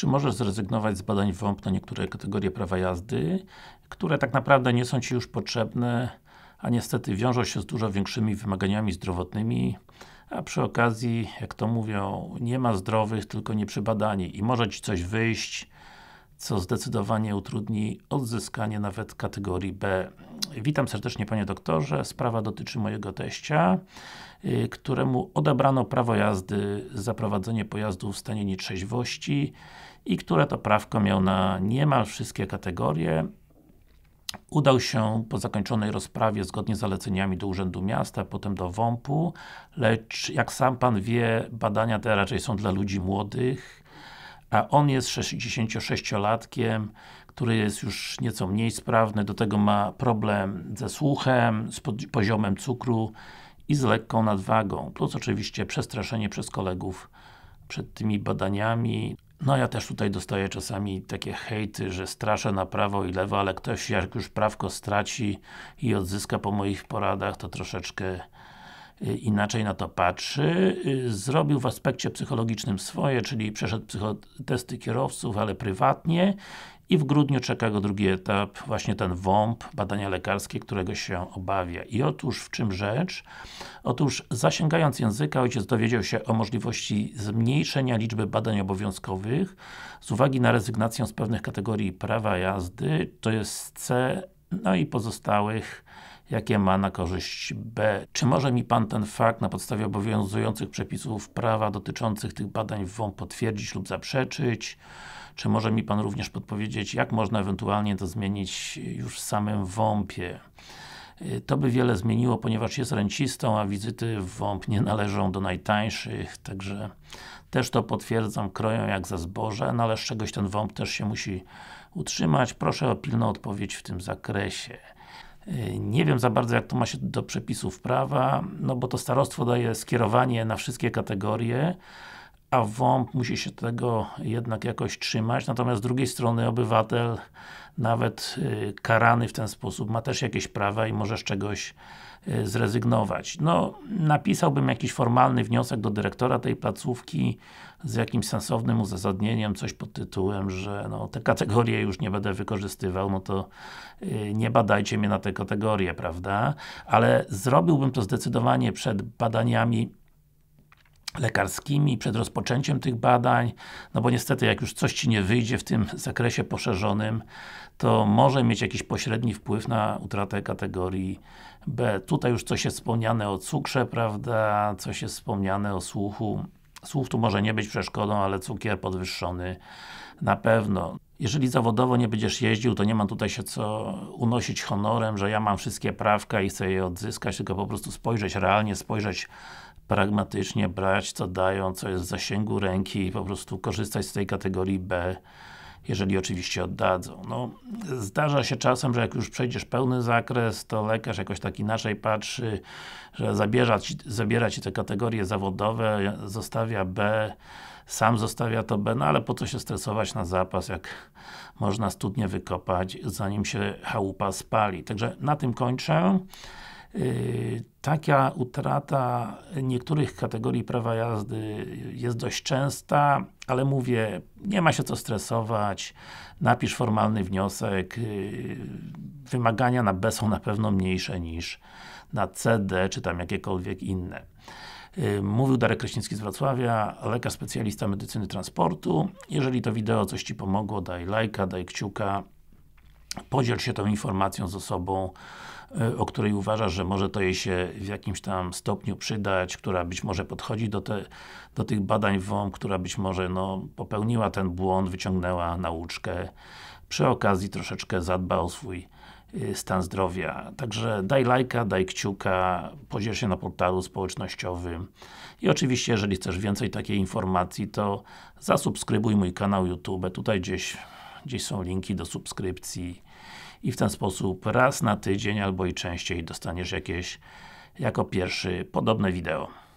czy możesz zrezygnować z badań WOMP na niektóre kategorie prawa jazdy, które tak naprawdę nie są Ci już potrzebne, a niestety wiążą się z dużo większymi wymaganiami zdrowotnymi, a przy okazji, jak to mówią, nie ma zdrowych, tylko nieprzebadani. I może Ci coś wyjść, co zdecydowanie utrudni odzyskanie nawet kategorii B. Witam serdecznie Panie Doktorze, sprawa dotyczy mojego teścia, yy, któremu odebrano prawo jazdy za prowadzenie pojazdu w stanie nietrzeźwości i które to prawko miał na niemal wszystkie kategorie. Udał się po zakończonej rozprawie zgodnie z zaleceniami do Urzędu Miasta, potem do WOMP-u, lecz jak sam Pan wie, badania te raczej są dla ludzi młodych, a on jest 66-latkiem, który jest już nieco mniej sprawny, do tego ma problem ze słuchem, z poziomem cukru i z lekką nadwagą, plus oczywiście przestraszenie przez kolegów przed tymi badaniami. No ja też tutaj dostaję czasami takie hejty, że straszę na prawo i lewo, ale ktoś jak już prawko straci i odzyska po moich poradach, to troszeczkę inaczej na to patrzy. Y, zrobił w aspekcie psychologicznym swoje, czyli przeszedł psychotesty kierowców, ale prywatnie i w grudniu czeka go drugi etap, właśnie ten WOMP, badania lekarskie, którego się obawia. I otóż w czym rzecz? Otóż zasięgając języka, ojciec dowiedział się o możliwości zmniejszenia liczby badań obowiązkowych z uwagi na rezygnację z pewnych kategorii prawa jazdy, to jest C, no i pozostałych jakie ma na korzyść B. Czy może mi Pan ten fakt na podstawie obowiązujących przepisów prawa dotyczących tych badań w WOMP potwierdzić lub zaprzeczyć? Czy może mi Pan również podpowiedzieć, jak można ewentualnie to zmienić już w samym WOMP-ie? Y, to by wiele zmieniło, ponieważ jest rencistą, a wizyty w WOMP nie należą do najtańszych, także też to potwierdzam, kroją jak za zboże, no ale z czegoś ten WOMP też się musi utrzymać. Proszę o pilną odpowiedź w tym zakresie. Nie wiem za bardzo jak to ma się do przepisów prawa, no bo to starostwo daje skierowanie na wszystkie kategorie, a WOMP musi się tego jednak jakoś trzymać, natomiast z drugiej strony obywatel nawet y, karany w ten sposób ma też jakieś prawa i może z czegoś y, zrezygnować. No, napisałbym jakiś formalny wniosek do dyrektora tej placówki z jakimś sensownym uzasadnieniem, coś pod tytułem, że no, te kategorie już nie będę wykorzystywał, no to y, nie badajcie mnie na te kategorie, prawda? Ale zrobiłbym to zdecydowanie przed badaniami lekarskimi przed rozpoczęciem tych badań, no bo niestety jak już coś Ci nie wyjdzie w tym zakresie poszerzonym, to może mieć jakiś pośredni wpływ na utratę kategorii B. Tutaj już coś jest wspomniane o cukrze, prawda, coś jest wspomniane o słuchu. Słuch tu może nie być przeszkodą, ale cukier podwyższony na pewno. Jeżeli zawodowo nie będziesz jeździł, to nie mam tutaj się co unosić honorem, że ja mam wszystkie prawka i chcę je odzyskać, tylko po prostu spojrzeć realnie, spojrzeć pragmatycznie, brać co dają, co jest w zasięgu ręki i po prostu korzystać z tej kategorii B jeżeli oczywiście oddadzą. No, zdarza się czasem, że jak już przejdziesz pełny zakres, to lekarz jakoś tak inaczej patrzy, że zabiera ci, zabiera ci te kategorie zawodowe, zostawia B, sam zostawia to B, no ale po co się stresować na zapas, jak można studnie wykopać, zanim się chałupa spali. Także na tym kończę. Yy, taka utrata niektórych kategorii prawa jazdy jest dość częsta, ale mówię, nie ma się co stresować, napisz formalny wniosek, yy, wymagania na B są na pewno mniejsze niż na CD, czy tam jakiekolwiek inne. Yy, mówił Darek Kraśnicki z Wrocławia, lekarz specjalista medycyny transportu. Jeżeli to wideo coś Ci pomogło, daj lajka, daj kciuka, podziel się tą informacją z osobą, E, o której uważasz, że może to jej się w jakimś tam stopniu przydać, która być może podchodzi do, te, do tych badań WOM, która być może no, popełniła ten błąd, wyciągnęła nauczkę, przy okazji troszeczkę zadba o swój y, stan zdrowia. Także daj lajka, daj kciuka, podziel się na portalu społecznościowym i oczywiście, jeżeli chcesz więcej takiej informacji, to zasubskrybuj mój kanał YouTube, tutaj gdzieś, gdzieś są linki do subskrypcji i w ten sposób raz na tydzień albo i częściej dostaniesz jakieś jako pierwszy podobne wideo.